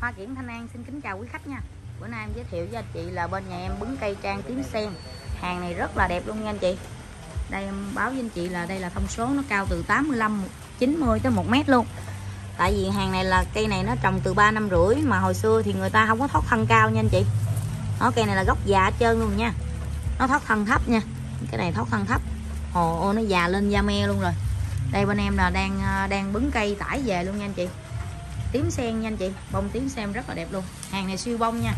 Hoa Kiển Thanh An xin kính chào quý khách nha. Bữa nay em giới thiệu với anh chị là bên nhà em bứng cây trang tím sen. Hàng này rất là đẹp luôn nha anh chị. Đây em báo với anh chị là đây là thông số nó cao từ 85, 90 tới 1 mét luôn. Tại vì hàng này là cây này nó trồng từ 3 năm rưỡi Mà hồi xưa thì người ta không có thoát thân cao nha anh chị. Đó cây này là gốc già hết trơn luôn nha. Nó thoát thân thấp nha. Cái này thoát thân thấp. Ồ, ô, nó già lên da me luôn rồi. Đây bên em là đang à, đang bứng cây tải về luôn nha anh chị tím sen nha anh chị. Bông tím sen rất là đẹp luôn. Hàng này siêu bông nha.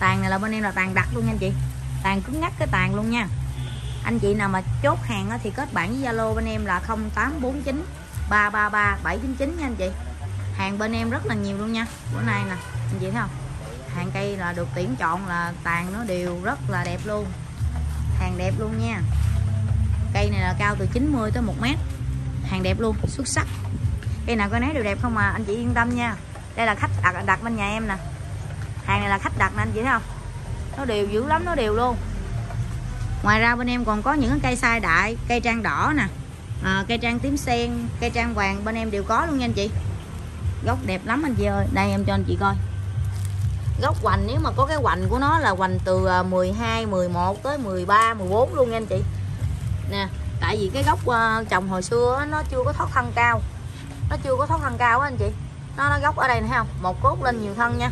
Tàn này là bên em là tàn đặc luôn nha anh chị. Tàn cứng ngắt cái tàn luôn nha. Anh chị nào mà chốt hàng thì kết bạn với zalo bên em là 0849 333 799 nha anh chị. Hàng bên em rất là nhiều luôn nha. Bữa nay nè, anh chị thấy không? Hàng cây là được tuyển chọn là tàn nó đều rất là đẹp luôn. Hàng đẹp luôn nha. Cây này là cao từ 90 tới 1 mét. Hàng đẹp luôn, xuất sắc cây nào coi nấy đều đẹp không mà anh chị yên tâm nha. Đây là khách đặt đặt bên nhà em nè. Hàng này là khách đặt nè anh chị thấy không? Nó đều dữ lắm nó đều luôn. Ngoài ra bên em còn có những cây sai đại cây trang đỏ nè. À, cây trang tím sen cây trang vàng bên em đều có luôn nha anh chị. Gốc đẹp lắm anh chị ơi. Đây em cho anh chị coi. Gốc hoành nếu mà có cái hoành của nó là hoành từ à, 12 11 tới 13 14 luôn nha anh chị. Nè tại vì cái gốc à, trồng hồi xưa nó chưa có thoát thân cao nó chưa có thoát thân cao á anh chị. Nó nó gốc ở đây này thấy không? Một cốt lên nhiều thân nha.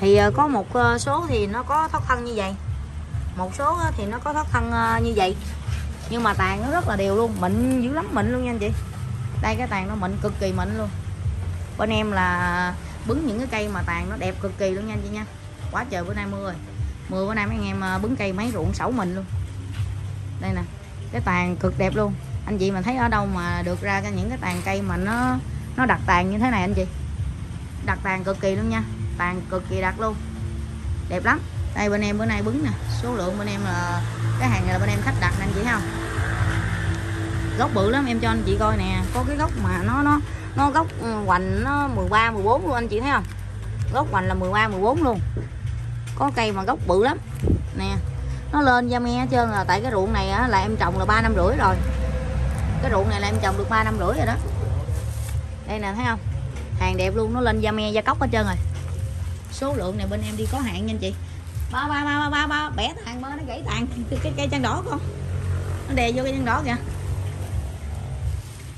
Thì ờ, có một ờ, số thì nó có thoát thân như vậy. Một số ờ, thì nó có thoát thân như vậy. Nhưng mà tàn nó rất là đều luôn, mịn dữ lắm, mịn luôn nha anh chị. Đây, cái tàn nó mịn, cực kỳ mịn luôn. Bên em là bứng những cái cây mà tàn nó đẹp cực kỳ luôn nha anh chị nha. Quá trời bữa nay mưa rồi. Mưa bữa nay mấy anh em bứng cây mấy ruộng sẩu mình luôn. Đây nè, cái tàn cực đẹp luôn anh chị mà thấy ở đâu mà được ra những cái tàn cây mà nó nó đặt tàn như thế này anh chị? Đặt tàn cực kỳ luôn nha tàn cực kỳ đặt luôn. Đẹp lắm. Đây bên em bữa nay bứng nè số lượng bên em là cái hàng này là bên em khách đặt anh chị thấy không? Gốc bự lắm em cho anh chị coi nè có cái gốc mà nó nó nó gốc ừ, hoành nó 13 14 luôn anh chị thấy không? Gốc hoành là 13 14 luôn. Có cây mà gốc bự lắm. Nè nó lên da me hết trơn là tại cái ruộng này á, là em trồng là ba năm rưỡi rồi cái ruộng này là em trồng được ba năm rưỡi rồi đó. Đây nè thấy không? Hàng đẹp luôn nó lên da me da cốc hết trơn rồi. Số lượng này bên em đi có hạn nha anh chị. Ba ba ba ba ba ba bẻ tàn bơ nó gãy tàn cái cây, chân đỏ con. Nó đè vô cây chân đỏ kìa.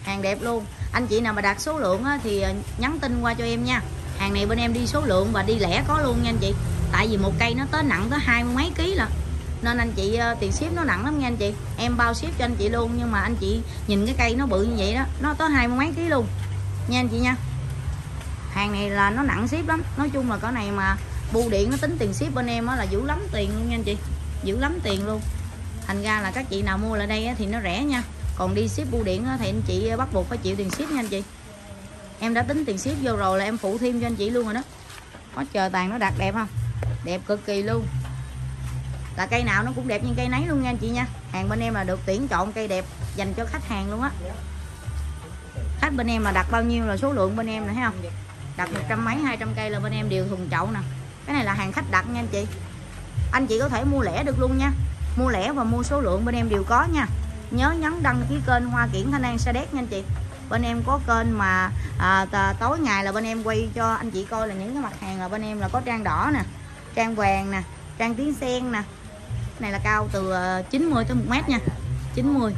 Hàng đẹp luôn. Anh chị nào mà đặt số lượng á, thì ờ, nhắn tin qua cho em nha. Hàng này bên em đi số lượng và đi lẻ có luôn nha anh chị. Tại vì một cây nó tới nặng tới hai mấy ký là nên anh chị ờ, tiền ship nó nặng lắm nha anh chị. Em bao ship cho anh chị luôn, nhưng mà anh chị nhìn cái cây nó bự như vậy đó, nó tới hai mươi mấy ký luôn. Nha anh chị nha. Hàng này là nó nặng ship lắm. Nói chung là cái này mà bưu điện nó tính tiền ship bên em là dữ lắm tiền luôn nha anh chị. Dữ lắm tiền luôn. Thành ra là các chị nào mua lại đây thì nó rẻ nha. Còn đi ship bưu điện thì anh chị ờ, bắt buộc phải chịu tiền ship nha anh chị. Em đã tính tiền ship vô rồi là em phụ thêm cho anh chị luôn rồi đó. Có chờ tàn, nó đặt đẹp không? Đẹp cực kỳ luôn là cây nào nó cũng đẹp như cây nấy luôn nha anh chị nha. Hàng bên em là được tuyển chọn cây đẹp dành cho khách hàng luôn á. Khách bên em mà đặt bao nhiêu là số lượng bên em nè thấy không? Đặt một trăm mấy hai trăm cây là bên em đều thùng chậu nè. Cái này là hàng khách đặt nha anh chị. Anh chị có thể mua lẻ được luôn nha. Mua lẻ và mua số lượng bên em đều có nha. Nhớ nhấn đăng ký kênh Hoa Kiển Thanh An Sa Đéc nha anh chị. Bên em có kênh mà à, tối ngày là bên em quay cho anh chị coi là những cái mặt hàng là bên em là có trang đỏ nè trang vàng nè trang tiếng sen nè này là cao từ ờ, 90 tới 1 mét nha. 90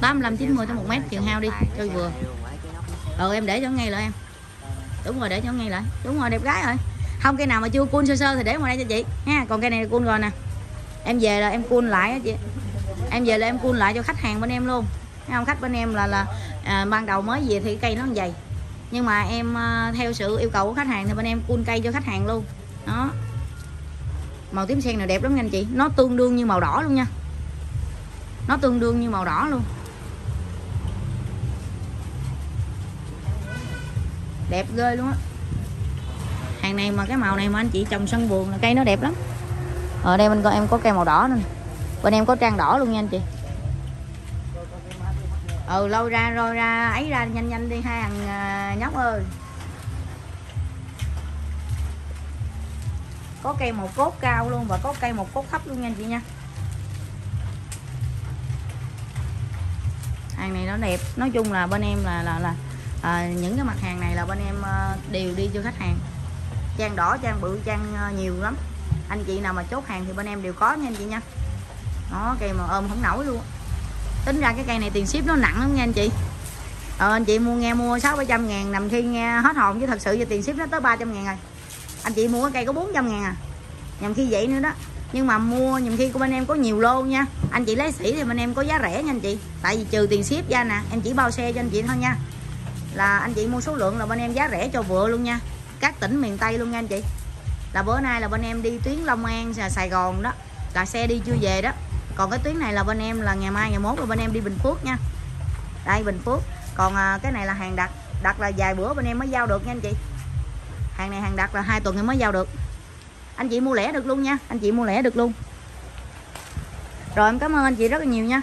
85 90 tới 1 mét chiều hao đi cho vừa. Ờ em để cho ngay lại em. Đúng rồi để cho ngay lại. Đúng rồi đẹp gái rồi. Không cây nào mà chưa cun sơ sơ thì để ngoài đây cho chị. Nha còn cây này cun rồi nè. Em về là em cun lại á chị. Em về là em cun lại cho khách hàng bên em luôn. Thấy không? Khách bên em là là à, ban đầu mới về thì cây nó dày nhưng mà em à, theo sự yêu cầu của khách hàng thì bên em cun cây cho khách hàng luôn. Đó màu tím sen này đẹp lắm nha anh chị. Nó tương đương như màu đỏ luôn nha. Nó tương đương như màu đỏ luôn. Đẹp ghê luôn á. Hàng này mà cái màu này mà anh chị trồng sân vườn là cây nó đẹp lắm. Ở đây bên con em có cây màu đỏ nữa bên em có trang đỏ luôn nha anh chị. Ừ lâu ra, rồi ra, ấy ra nhanh nhanh đi, hai thằng à, nhóc ơi. Có cây một cốt cao luôn và có cây một cốt thấp luôn nha anh chị nha. Hàng này nó đẹp. Nói chung là bên em là là là à, những cái mặt hàng này là bên em ờ, đều đi cho khách hàng. Trang đỏ trang bự trang ờ, nhiều lắm. Anh chị nào mà chốt hàng thì bên em đều có nha anh chị nha. Nó cây mà ôm không nổi luôn. Tính ra cái cây này tiền ship nó nặng lắm nha anh chị. Ờ, anh chị mua nghe mua sáu bảy trăm ngàn nằm khi nghe hết hồn chứ thật sự giờ tiền ship nó tới 300 ngàn rồi anh chị mua cái cây có 400 ngàn à. Nhằm khi vậy nữa đó. Nhưng mà mua nhằm khi của bên em có nhiều lô nha. Anh chị lấy sỉ thì bên em có giá rẻ nha anh chị. Tại vì trừ tiền ship ra nè em chỉ bao xe cho anh chị thôi nha. Là anh chị mua số lượng là bên em giá rẻ cho vừa luôn nha. Các tỉnh miền tây luôn nha anh chị. Là bữa nay là bên em đi tuyến long an sài gòn đó. Là xe đi chưa về đó. Còn cái tuyến này là bên em là ngày mai ngày mốt là bên em đi bình phước nha. Đây bình phước. Còn à, cái này là hàng đặt đặt là vài bữa bên em mới giao được nha anh chị hàng này hàng đặt là hai tuần em mới giao được. Anh chị mua lẻ được luôn nha, anh chị mua lẻ được luôn. Rồi, em cảm ơn anh chị rất là nhiều nha.